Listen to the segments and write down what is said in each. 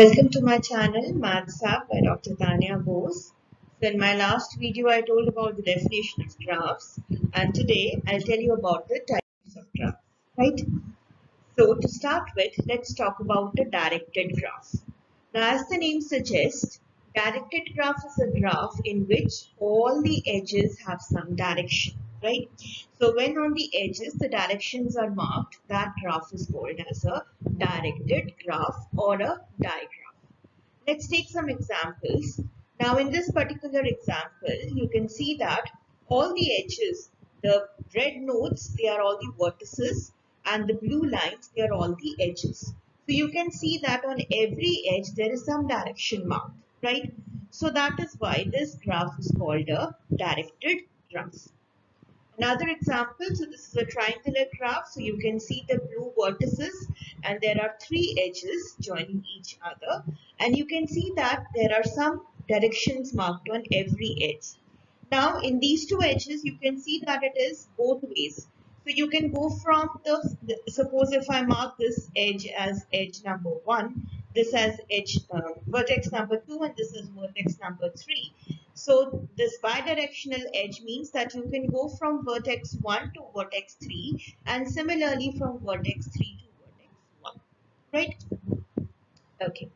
Welcome to my channel Maths Hub by Dr. Tania Bose. So in my last video I told about the definition of graphs and today I'll tell you about the types of graphs, right? So to start with, let's talk about the directed graph. Now as the name suggests, directed graph is a graph in which all the edges have some direction, right? So when on the edges the directions are marked, that graph is called as a directed graph or a digraph. Let's take some examples. Now in this particular example, you can see that all the edges, the red nodes, they are all the vertices and the blue lines, they are all the edges. So you can see that on every edge there is some direction marked, right? So that is why this graph is called a directed graph. Another example, so this is a triangular graph. So you can see the blue vertices and there are three edges joining each other. And you can see that there are some directions marked on every edge. Now in these two edges, you can see that it is both ways. So you can go from the, suppose if I mark this edge as edge number one, this as edge uh, vertex number two and this is vertex number three. So this bidirectional edge means that you can go from vertex 1 to vertex 3 and similarly from vertex 3 to vertex 1. Right? Okay.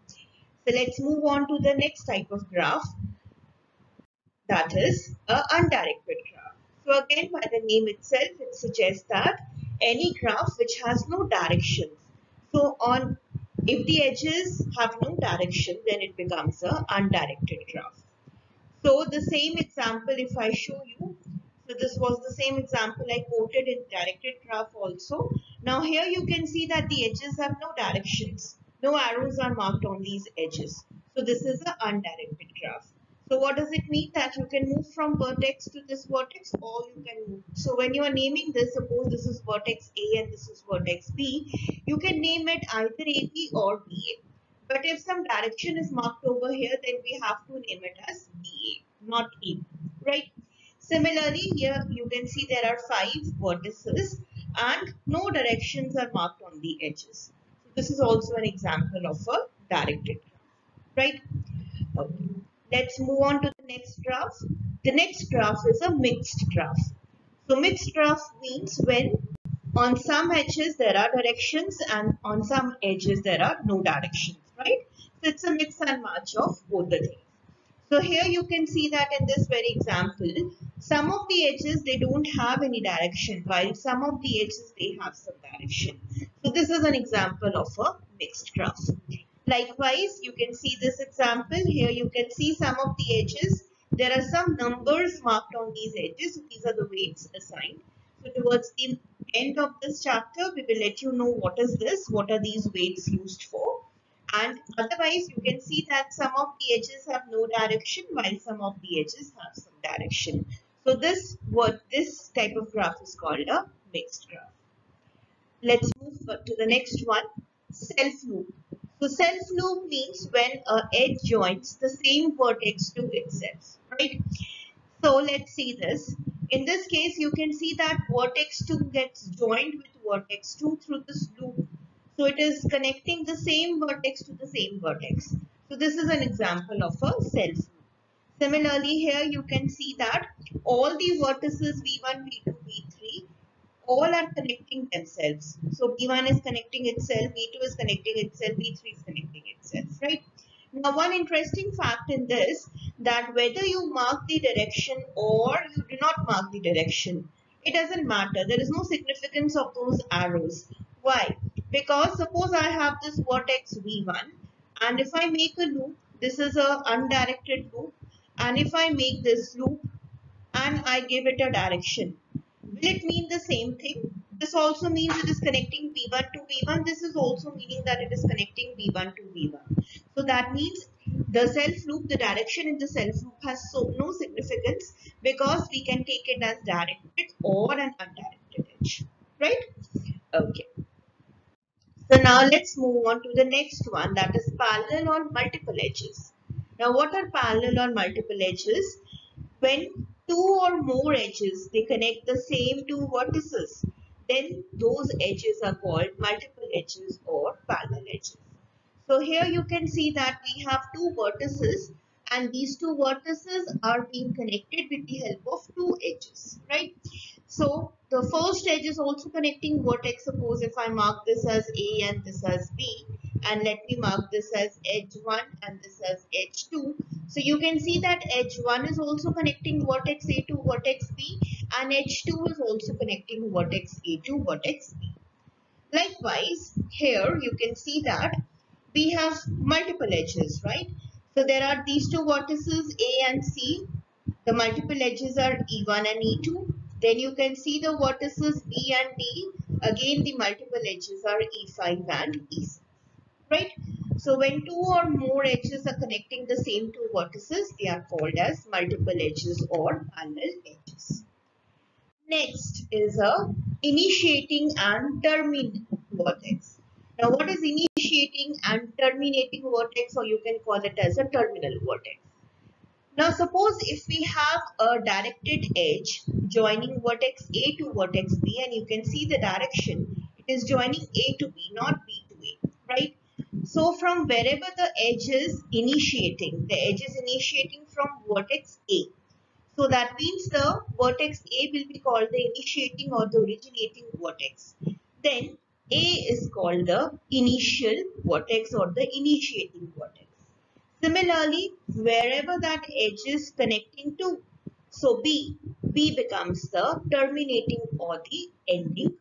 So let's move on to the next type of graph that is a undirected graph. So again by the name itself it suggests that any graph which has no directions. So on if the edges have no direction then it becomes a undirected graph. So the same example if I show you, so this was the same example I quoted in directed graph also. Now here you can see that the edges have no directions. No arrows are marked on these edges. So this is an undirected graph. So what does it mean? That you can move from vertex to this vertex or you can move. So when you are naming this, suppose this is vertex A and this is vertex B, you can name it either AB or BA. But if some direction is marked over here, then we have to name it as BA, not A, right? Similarly, here you can see there are five vertices and no directions are marked on the edges. So this is also an example of a directed graph, right? Okay. Let's move on to the next graph. The next graph is a mixed graph. So mixed graph means when on some edges there are directions and on some edges there are no directions, right? So it's a mix and match of both the things. So here you can see that in this very example, some of the edges they don't have any direction while some of the edges they have some direction. So this is an example of a mixed graph. Likewise, you can see this example. Here you can see some of the edges. There are some numbers marked on these edges. These are the weights assigned. So towards the end of this chapter, we will let you know what is this, what are these weights used for. And otherwise, you can see that some of the edges have no direction while some of the edges have some direction. So this what this type of graph is called a mixed graph. Let's move to the next one, self loop. So self loop means when a edge joins the same vertex to itself, right? So let's see this. In this case, you can see that vertex 2 gets joined with vertex 2 through this loop. So it is connecting the same vertex to the same vertex. So this is an example of a self loop. Similarly, here you can see that all the vertices V1, V2, V3 all are connecting themselves. So V1 is connecting itself, V2 is connecting itself, V3 is connecting itself, right? Now one interesting fact in this that whether you mark the direction or you do not mark the direction, it doesn't matter. There is no significance of those arrows. Why? Because suppose I have this vertex V1 and if I make a loop, this is a undirected loop and if I make this loop and I give it a direction, will it mean the same thing? This also means it is connecting V1 to V1. This is also meaning that it is connecting V1 to V1. So that means the self loop, the direction in the self loop has so no significance because we can take it as directed or an undirected edge. Right? Okay. So now let's move on to the next one that is parallel on multiple edges. Now what are parallel on multiple edges? When two or more edges they connect the same two vertices then those edges are called multiple edges or parallel edges. So here you can see that we have two vertices and these two vertices are being connected with the help of two edges, right? So the first edge is also connecting vertex. Suppose if I mark this as A and this as B and let me mark this as edge 1 and this as edge 2. So you can see that edge 1 is also connecting vertex A to vertex B and edge 2 is also connecting vertex A to vertex B. Likewise, here you can see that we have multiple edges, right? So there are these two vertices A and C. The multiple edges are E1 and E2. Then you can see the vertices B and D. Again, the multiple edges are E5 and E6, right? So when two or more edges are connecting the same two vertices, they are called as multiple edges or parallel edges. Next is a initiating and terminating vertex. Now what is initiating and terminating vertex or you can call it as a terminal vertex. Now suppose if we have a directed edge joining vertex A to vertex B and you can see the direction. It is joining A to B not B to A, right? So from wherever the edge is initiating, the edge is initiating from vertex A. So that means the vertex A will be called the initiating or the originating vertex. Then A is called the initial vertex or the initiating vertex. Similarly, wherever that edge is connecting to, so B, B becomes the terminating or the ending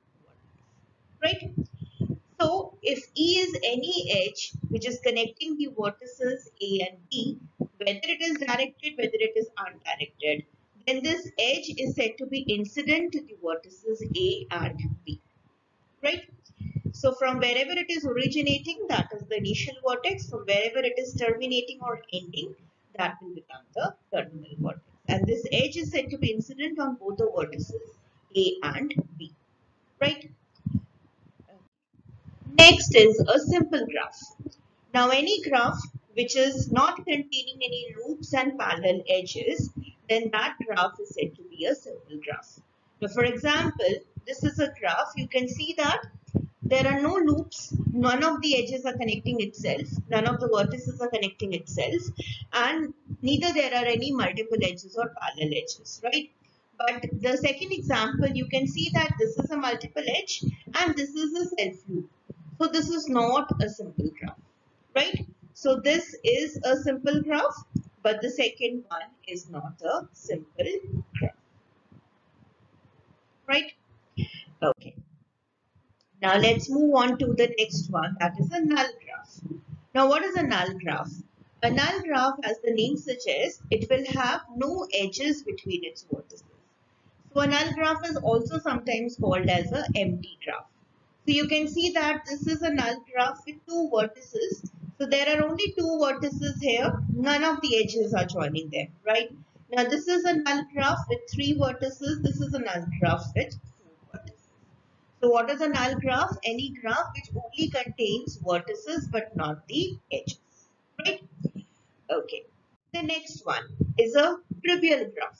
vertex, right? So, if E is any edge which is connecting the vertices A and B, whether it is directed, whether it is undirected, then this edge is said to be incident to the vertices A and B. Right? So from wherever it is originating, that is the initial vertex. From wherever it is terminating or ending, that will become the terminal vertex. And this edge is said to be incident on both the vertices A and B. Right? Next is a simple graph. Now any graph which is not containing any loops and parallel edges, then that graph is said to be a simple graph. Now for example, this is a graph. You can see that there are no loops. None of the edges are connecting itself. None of the vertices are connecting itself. And neither there are any multiple edges or parallel edges, right? But the second example, you can see that this is a multiple edge and this is a self loop. So this is not a simple graph, right? So this is a simple graph, but the second one is not a simple graph, right? Okay. Now let's move on to the next one that is a null graph. Now what is a null graph? A null graph as the name suggests it will have no edges between its vertices. So a null graph is also sometimes called as a empty graph. So you can see that this is a null graph with two vertices. So there are only two vertices here. None of the edges are joining them, right? Now this is a null graph with three vertices. This is a null graph with. So what is a null graph? Any graph which only contains vertices but not the edges, right? Okay. The next one is a trivial graph.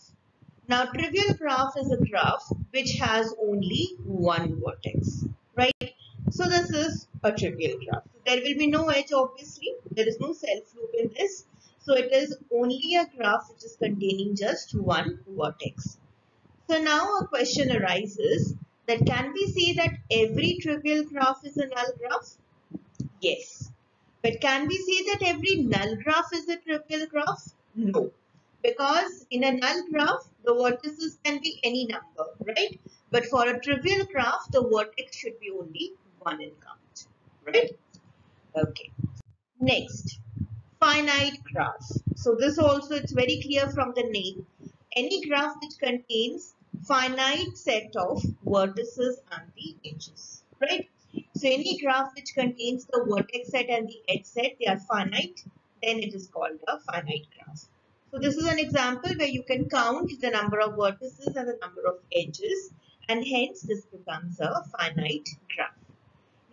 Now trivial graph is a graph which has only one vertex right? So this is a trivial graph. There will be no edge obviously. There is no self loop in this. So it is only a graph which is containing just one vertex. So now a question arises that can we say that every trivial graph is a null graph? Yes. But can we say that every null graph is a trivial graph? No. Because in a null graph, the vertices can be any number, right? But for a trivial graph, the vertex should be only one in count, right? Okay. Next, finite graph. So this also, it's very clear from the name. Any graph which contains finite set of vertices and the edges, right? So any graph which contains the vertex set and the edge set, they are finite, then it is called a finite graph. So this is an example where you can count the number of vertices and the number of edges and hence this becomes a finite graph.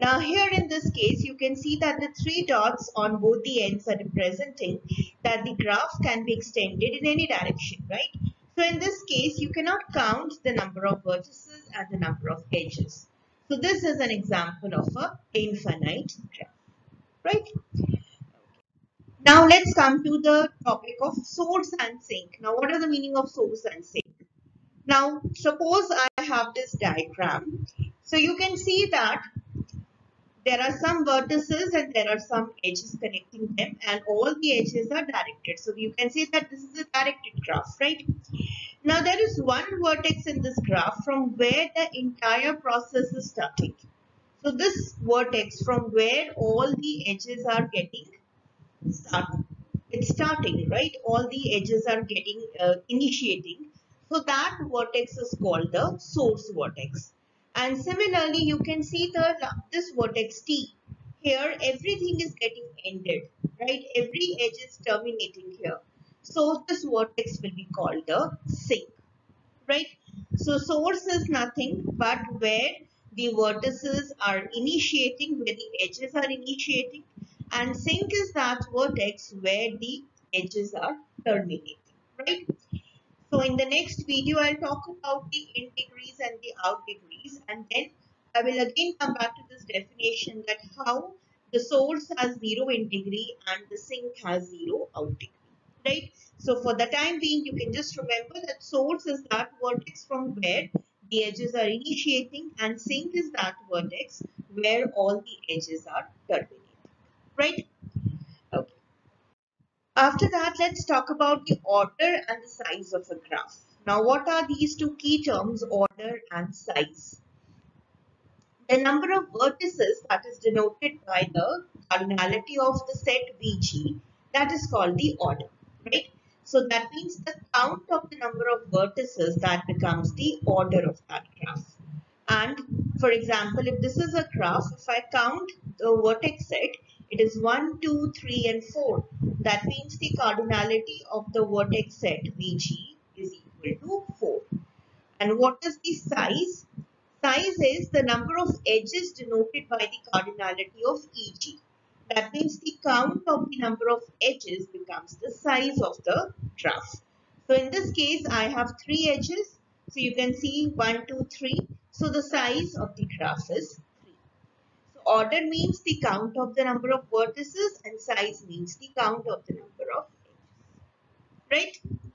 Now here in this case you can see that the three dots on both the ends are representing that the graph can be extended in any direction, right? So in this case you cannot count the number of vertices and the number of edges. So this is an example of a infinite graph, right? Now let's come to the topic of source and sink. Now what are the meaning of source and sink? Now suppose I have this diagram. So you can see that there are some vertices and there are some edges connecting them and all the edges are directed. So you can see that this is a directed graph, right? Now there is one vertex in this graph from where the entire process is starting. So this vertex from where all the edges are getting start, it's starting, right? All the edges are getting uh, initiating. So that vertex is called the source vertex. And similarly, you can see the this vertex T. Here, everything is getting ended, right? Every edge is terminating here. So this vertex will be called the sink, right? So source is nothing but where the vertices are initiating, where the edges are initiating, and sink is that vertex where the edges are terminating, right? So in the next video, I'll talk about the in degrees and the out degrees and then I will again come back to this definition that how the source has zero in degree and the sink has zero out degree, right? So for the time being, you can just remember that source is that vertex from where the edges are initiating and sink is that vertex where all the edges are terminating, right? After that, let's talk about the order and the size of a graph. Now, what are these two key terms, order and size? The number of vertices that is denoted by the cardinality of the set VG, that is called the order, right? So that means the count of the number of vertices that becomes the order of that graph. And for example, if this is a graph, if I count the vertex set, it is 1, 2, 3 and 4. That means the cardinality of the vertex set VG is equal to 4. And what is the size? Size is the number of edges denoted by the cardinality of EG. That means the count of the number of edges becomes the size of the graph. So in this case, I have three edges. So you can see 1, 2, 3. So the size of the graph is order means the count of the number of vertices and size means the count of the number of edges. Right?